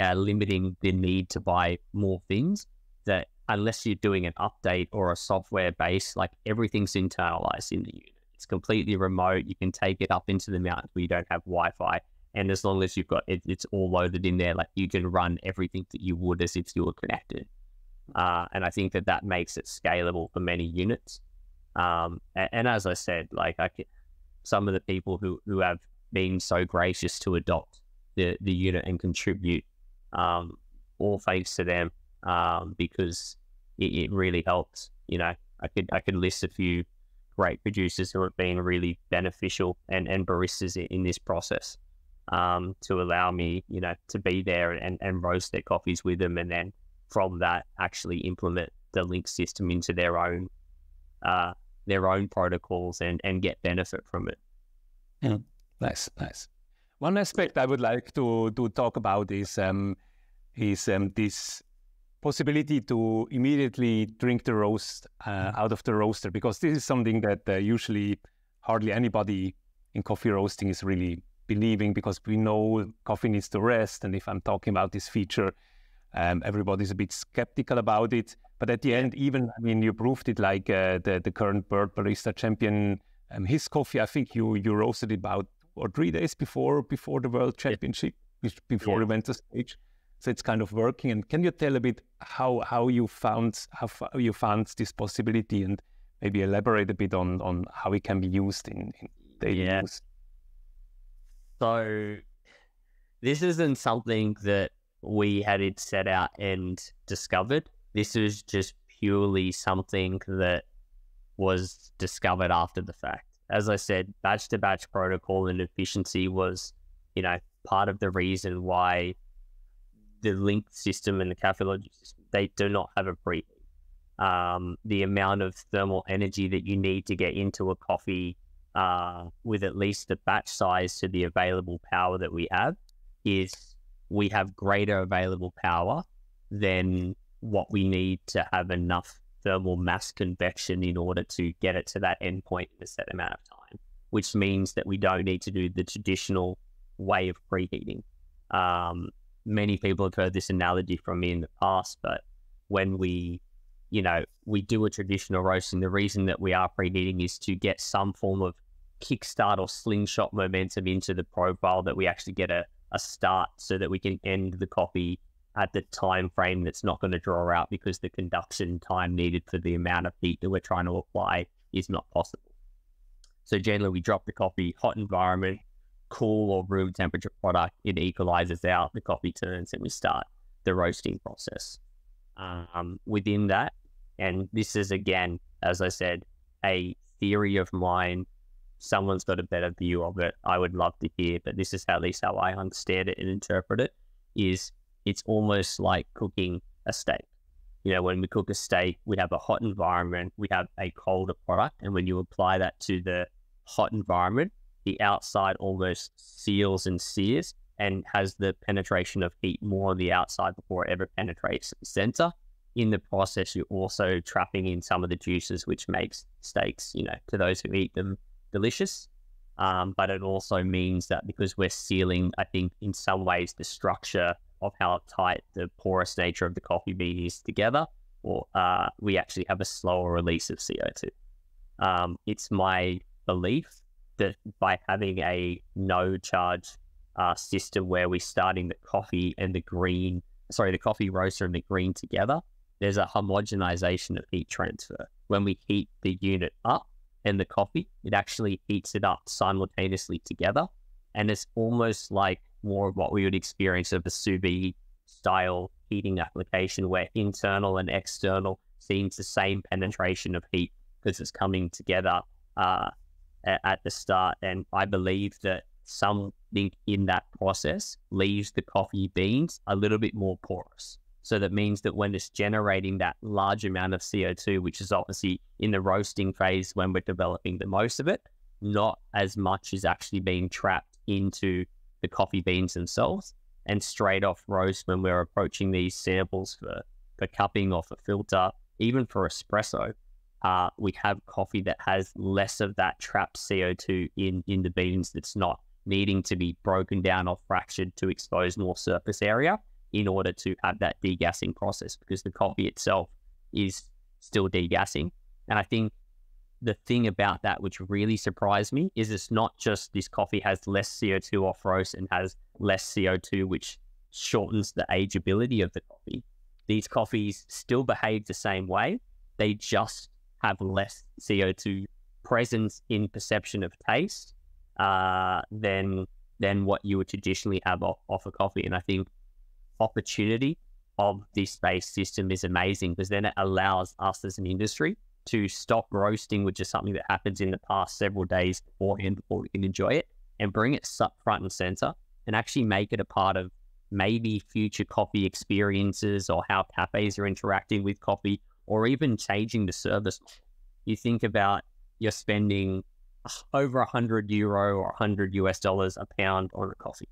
uh, limiting the need to buy more things. That unless you're doing an update or a software base, like everything's internalized in the unit. It's completely remote. You can take it up into the mountains where you don't have Wi Fi. And as long as you've got it, it's all loaded in there, like you can run everything that you would as if you were connected. Uh, and I think that that makes it scalable for many units. Um, and, and, as I said, like I some of the people who, who have been so gracious to adopt the, the unit and contribute, um, all thanks to them, um, because it, it really helps. You know, I could I could list a few great producers who have been really beneficial and, and baristas in, this process um, to allow me, you know, to be there and, and roast their coffees with them and then from that actually implement the link system into their own uh, their own protocols and and get benefit from it. Yeah, nice, nice. One aspect I would like to to talk about is um, is um, this possibility to immediately drink the roast uh, mm-hmm. out of the roaster because this is something that uh, usually hardly anybody in coffee roasting is really believing because we know coffee needs to rest and if i'm talking about this feature um, everybody's a bit skeptical about it but at the end even i mean you proved it like uh, the, the current bird barista champion um, his coffee i think you you roasted it about or three days before before the world championship yeah. before yeah. went to stage so it's kind of working. And can you tell a bit how how you found how you found this possibility and maybe elaborate a bit on on how it can be used in, in daily yeah. use? So this isn't something that we had it set out and discovered. This is just purely something that was discovered after the fact. As I said, batch to batch protocol and efficiency was, you know, part of the reason why the link system and the Kaffelogic system, they do not have a preheat. Um, the amount of thermal energy that you need to get into a coffee uh, with at least the batch size to the available power that we have is we have greater available power than what we need to have enough thermal mass convection in order to get it to that endpoint in a set amount of time, which means that we don't need to do the traditional way of preheating. Um, many people have heard this analogy from me in the past, but when we, you know, we do a traditional roasting, the reason that we are preheating is to get some form of kickstart or slingshot momentum into the profile that we actually get a, a start so that we can end the coffee at the time frame that's not going to draw out because the conduction time needed for the amount of heat that we're trying to apply is not possible. So generally we drop the coffee, hot environment, cool or room temperature product, it equalizes out, the coffee turns, and we start the roasting process. Um, within that, and this is again, as I said, a theory of mine. Someone's got a better view of it. I would love to hear, but this is at least how I understand it and interpret it. Is it's almost like cooking a steak. You know, when we cook a steak, we have a hot environment, we have a colder product, and when you apply that to the hot environment, the outside almost seals and sears and has the penetration of heat more on the outside before it ever penetrates the center. In the process, you're also trapping in some of the juices, which makes steaks, you know, to those who eat them, delicious. Um, but it also means that because we're sealing, I think, in some ways, the structure of how tight the porous nature of the coffee bean is together, or uh, we actually have a slower release of CO2. Um, it's my belief that by having a no charge uh, system where we're starting the coffee and the green, sorry, the coffee roaster and the green together, there's a homogenization of heat transfer. When we heat the unit up and the coffee, it actually heats it up simultaneously together. And it's almost like more of what we would experience of a sous vide style heating application where internal and external seems the same penetration of heat because it's coming together uh, at the start. And I believe that something in that process leaves the coffee beans a little bit more porous. So that means that when it's generating that large amount of CO2, which is obviously in the roasting phase when we're developing the most of it, not as much is actually being trapped into the coffee beans themselves. And straight off roast when we're approaching these samples for, for cupping or for filter, even for espresso, uh, we have coffee that has less of that trapped CO2 in, in the beans that's not needing to be broken down or fractured to expose more surface area in order to have that degassing process because the coffee itself is still degassing. And I think the thing about that which really surprised me is it's not just this coffee has less CO2 off roast and has less CO2, which shortens the ageability of the coffee. These coffees still behave the same way. They just have less CO2 presence in perception of taste uh, than than what you would traditionally have off, off a coffee. And I think opportunity of this space system is amazing because then it allows us as an industry to stop roasting, which is something that happens in the past several days beforehand before we can enjoy it, and bring it front and center and actually make it a part of maybe future coffee experiences or how cafes are interacting with coffee or even changing the service. You think about you're spending over 100 euro or 100 US dollars a pound on a coffee,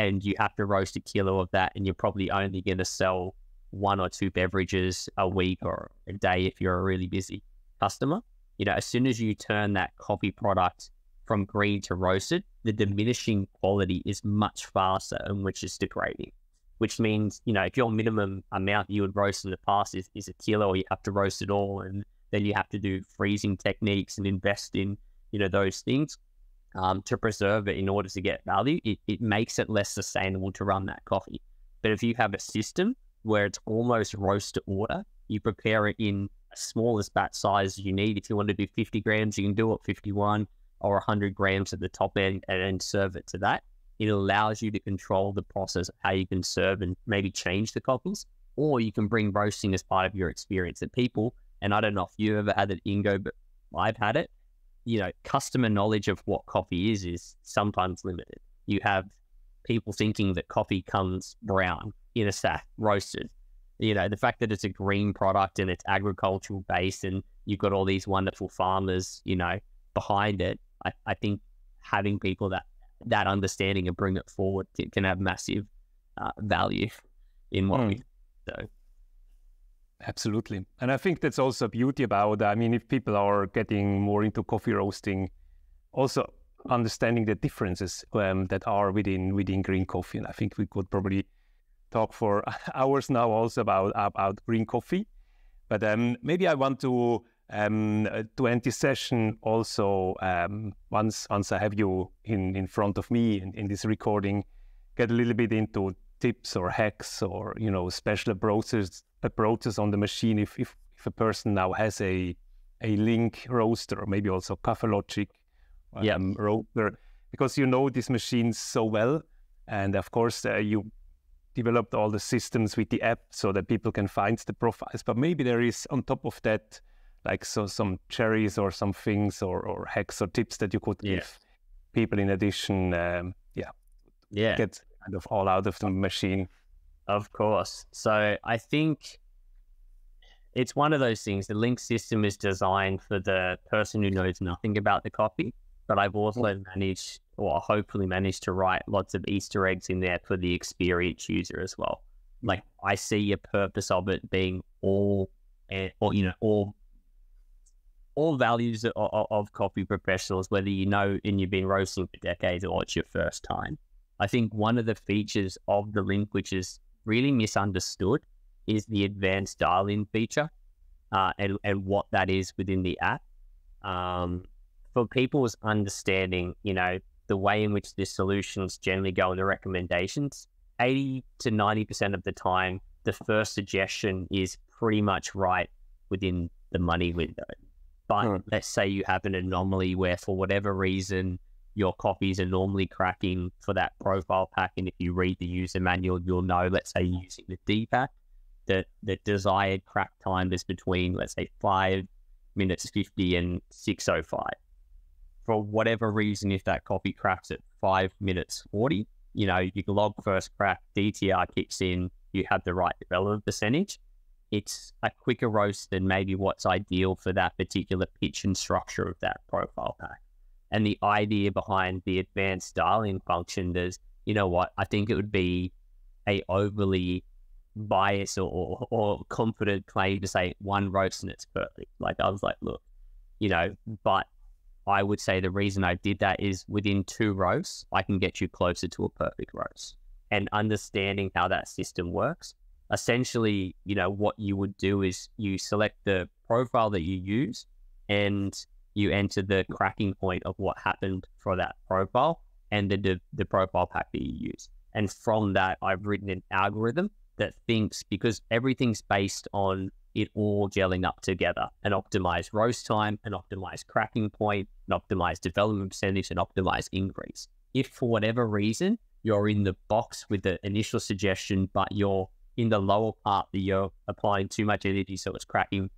and you have to roast a kilo of that, and you're probably only going to sell one or two beverages a week or a day if you're a really busy customer. You know, as soon as you turn that coffee product from green to roasted, the diminishing quality is much faster and which is degrading. Which means, you know, if your minimum amount you would roast in the past is, is a kilo, or you have to roast it all and then you have to do freezing techniques and invest in, you know, those things um, to preserve it in order to get value. It, it makes it less sustainable to run that coffee. But if you have a system where it's almost roast to order, you prepare it in smallest batch size you need. If you want to do 50 grams, you can do it 51 or 100 grams at the top end and then serve it to that. It allows you to control the process how you can serve and maybe change the coffees, or you can bring roasting as part of your experience. That people, and I don't know if you've ever had it, Ingo, but I've had it. You know, customer knowledge of what coffee is is sometimes limited. You have people thinking that coffee comes brown in a sack, roasted. You know, the fact that it's a green product and it's agricultural based and you've got all these wonderful farmers, you know, behind it, I, I think having people that that understanding and bring it forward can, can have massive uh, value in what mm. we do. Absolutely. And I think that's also a beauty about, I mean, if people are getting more into coffee roasting, also understanding the differences um, that are within within green coffee. And I think we could probably talk for *laughs* hours now also about about green coffee. But um, maybe I want to um, to end this session also um, once once I have you in, in front of me in, in this recording, get a little bit into tips or hacks or you know special approaches approaches on the machine if if, if a person now has a a link roaster or maybe also Logic um, yeah. roaster because you know these machines so well and of course uh, you developed all the systems with the app so that people can find the profiles. But maybe there is on top of that, like so some cherries or some things or, or hacks or tips that you could yeah. give people in addition. Um, yeah, yeah, get kind of all out of the machine. Of course. So I think it's one of those things. The link system is designed for the person who knows nothing about the copy, but I've also mm. managed or hopefully managed to write lots of Easter eggs in there for the experienced user as well. Like I see a purpose of it being all, eh, or you know, all, all values of, of coffee professionals, whether you know and you've been roasting for decades or it's your first time. I think one of the features of the link, which is really misunderstood, is the advanced dial-in feature, uh, and and what that is within the app. Um, for people's understanding, you know, the way in which the solutions generally go in the recommendations, 80 to 90% of the time, the first suggestion is pretty much right within the money window. But hmm. let's say you have an anomaly where, for whatever reason, your copies are normally cracking for that profile pack. And if you read the user manual, you'll know, let's say using the D pack, that the desired crack time is between, let's say, five minutes 50 and 605 for whatever reason, if that copy cracks at five minutes 40, you know, you log first crack, DTR kicks in, you have the right development percentage. It's a quicker roast than maybe what's ideal for that particular pitch and structure of that profile pack. And the idea behind the advanced dial-in function is, you know what, I think it would be a overly biased or, or, or confident claim to say one roast and it's perfect. Like I was like, look, you know, but I would say the reason I did that is within two rows, I can get you closer to a perfect roast. And understanding how that system works, essentially, you know, what you would do is you select the profile that you use and you enter the cracking point of what happened for that profile and the, the, the profile pack that you use. And from that, I've written an algorithm that thinks because everything's based on it all gelling up together an optimized roast time, an optimized cracking point, an optimized development percentage, an optimized increase. If for whatever reason you're in the box with the initial suggestion, but you're in the lower part that you're applying too much energy, so it's cracking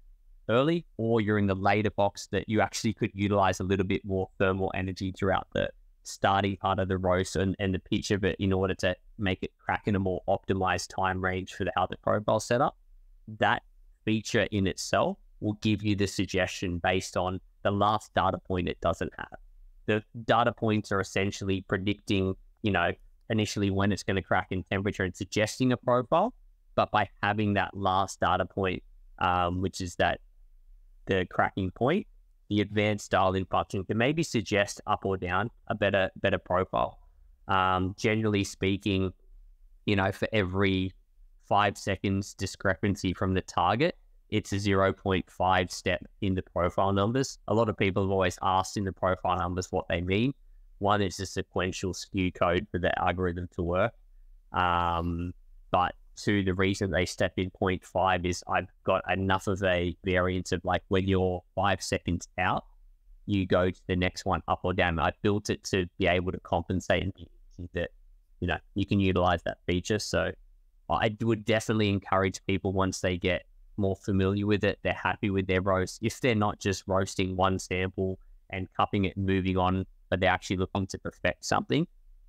early, or you're in the later box that you actually could utilize a little bit more thermal energy throughout the starting part of the roast and, and the pitch of it in order to make it crack in a more optimized time range for the how the profile setup. That feature in itself will give you the suggestion based on the last data point it doesn't have. The data points are essentially predicting, you know, initially when it's going to crack in temperature and suggesting a profile. But by having that last data point, um, which is that the cracking point, the advanced dial-in function can maybe suggest up or down a better better profile. Um, generally speaking, you know, for every five seconds discrepancy from the target, it's a 0.5 step in the profile numbers. A lot of people have always asked in the profile numbers what they mean. One is a sequential SKU code for the algorithm to work. Um, but two, the reason they step in 0.5 is I've got enough of a variance of like when you're five seconds out, you go to the next one up or down. I built it to be able to compensate that, you know, you can utilize that feature. So I would definitely encourage people once they get more familiar with it, they're happy with their roast. If they're not just roasting one sample and cupping it and moving on, but they're actually looking to perfect something,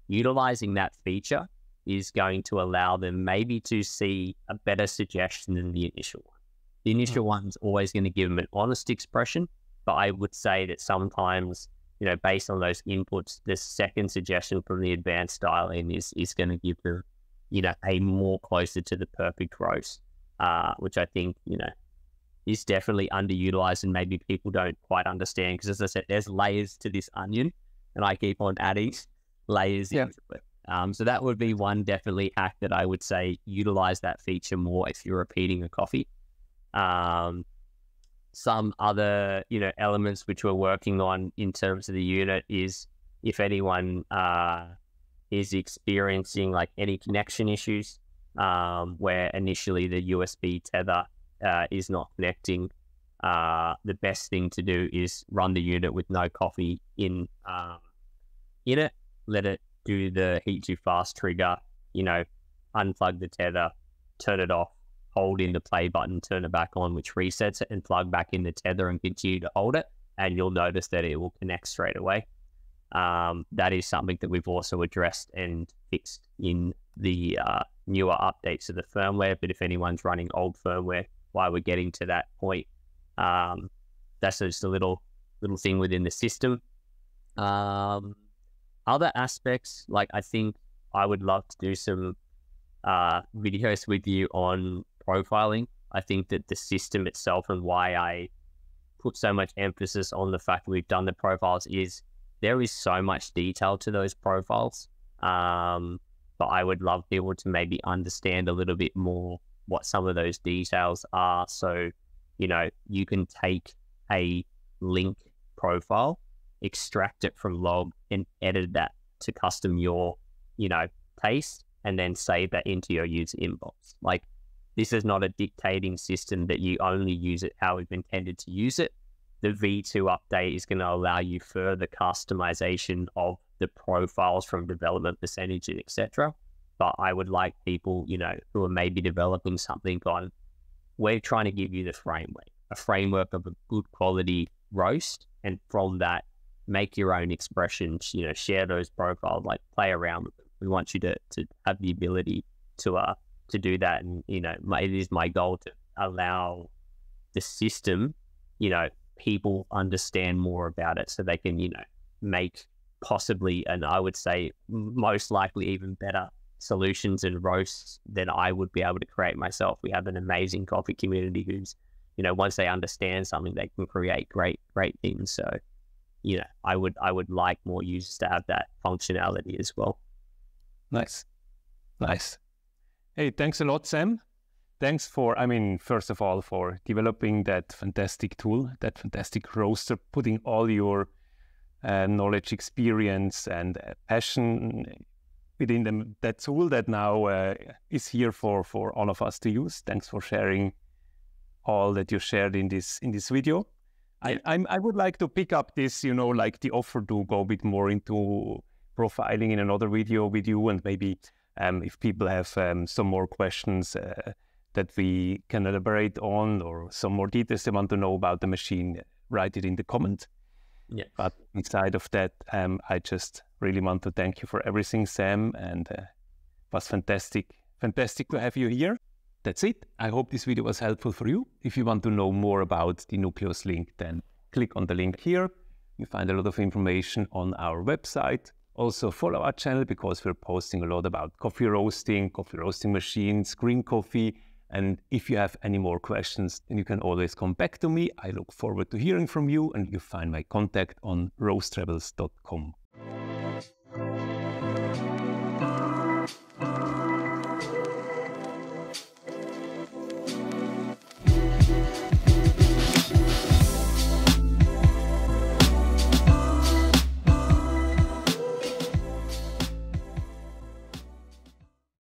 utilizing that feature is going to allow them maybe to see a better suggestion than the initial one. The initial mm. one's always going to give them an honest expression, but I would say that sometimes, you know, based on those inputs, the second suggestion from the advanced dial-in is is going to give them, you know, a more closer to the perfect roast, uh, which I think, you know, is definitely underutilized and maybe people don't quite understand because, as I said, there's layers to this onion, and I keep on adding *laughs* layers yeah. into it. Um, so that would be one definitely hack that I would say utilize that feature more if you're repeating a coffee. Um, some other you know elements which we're working on in terms of the unit is if anyone uh, is experiencing like any connection issues um, where initially the USB tether uh, is not connecting. Uh, the best thing to do is run the unit with no coffee in um, in it. Let it do the heat too fast trigger, you know, unplug the tether, turn it off, hold in the play button, turn it back on, which resets it, and plug back in the tether and continue to hold it. And you'll notice that it will connect straight away. Um, that is something that we've also addressed and fixed in the uh, newer updates of the firmware. But if anyone's running old firmware while we're getting to that point, um, that's just a little little thing within the system. Um, other aspects, like I think I would love to do some uh, videos with you on profiling. I think that the system itself and why I put so much emphasis on the fact that we've done the profiles is there is so much detail to those profiles. Um, but I would love people to maybe understand a little bit more what some of those details are. So, you know, you can take a link profile extract it from log and edit that to custom your, you know, taste and then save that into your user inbox. Like this is not a dictating system that you only use it how we've intended to use it. The V2 update is going to allow you further customization of the profiles from development percentage and etc. But I would like people, you know, who are maybe developing something on, we're trying to give you the framework, a framework of a good quality roast. And from that, make your own expressions, you know, share those profiles, like play around with them. We want you to, to have the ability to uh to do that. And, you know, my, it is my goal to allow the system, you know, people understand more about it so they can, you know, make possibly and I would say most likely even better solutions and roasts than I would be able to create myself. We have an amazing coffee community who's, you know, once they understand something, they can create great, great things. So you know, I would I would like more users to have that functionality as well. Nice, nice. Hey, thanks a lot, Sam. Thanks for, I mean, first of all, for developing that fantastic tool, that fantastic roaster, putting all your uh, knowledge, experience, and uh, passion within them, that tool that now uh, is here for for all of us to use. Thanks for sharing all that you shared in this in this video. I, I'm, I would like to pick up this, you know, like the offer to go a bit more into profiling in another video with you, and maybe um, if people have um, some more questions uh, that we can elaborate on, or some more details they want to know about the machine, write it in the comment. Yeah. But inside of that, um, I just really want to thank you for everything, Sam, and uh, it was fantastic, fantastic to have you here. That's it. I hope this video was helpful for you. If you want to know more about the Nucleus link, then click on the link here. You find a lot of information on our website. Also follow our channel because we're posting a lot about coffee roasting, coffee roasting machines, green coffee. And if you have any more questions, then you can always come back to me. I look forward to hearing from you and you find my contact on roastrebels.com.